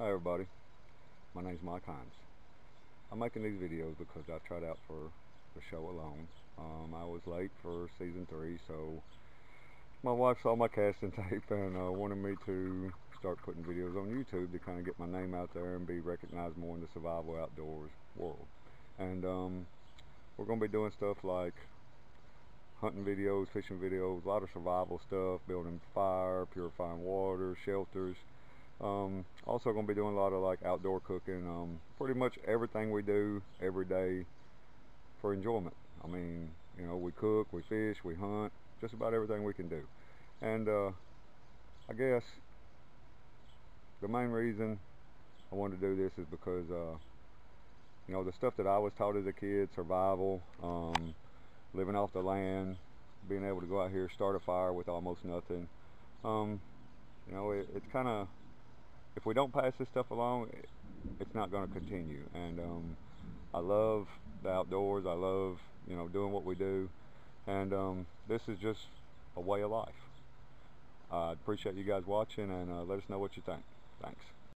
Hi everybody, my name is Mike Hines. I'm making these videos because I tried out for the show alone. Um, I was late for season 3 so my wife saw my casting tape and uh, wanted me to start putting videos on YouTube to kind of get my name out there and be recognized more in the survival outdoors world. And um, we're going to be doing stuff like hunting videos, fishing videos, a lot of survival stuff, building fire, purifying water, shelters, um, also going to be doing a lot of like outdoor cooking. Um, pretty much everything we do every day for enjoyment. I mean, you know, we cook, we fish, we hunt, just about everything we can do. And uh, I guess the main reason I wanted to do this is because, uh, you know, the stuff that I was taught as a kid, survival, um, living off the land, being able to go out here, start a fire with almost nothing. Um, you know, it, it's kind of if we don't pass this stuff along, it's not going to continue. And um, I love the outdoors. I love, you know, doing what we do. And um, this is just a way of life. I appreciate you guys watching and uh, let us know what you think. Thanks.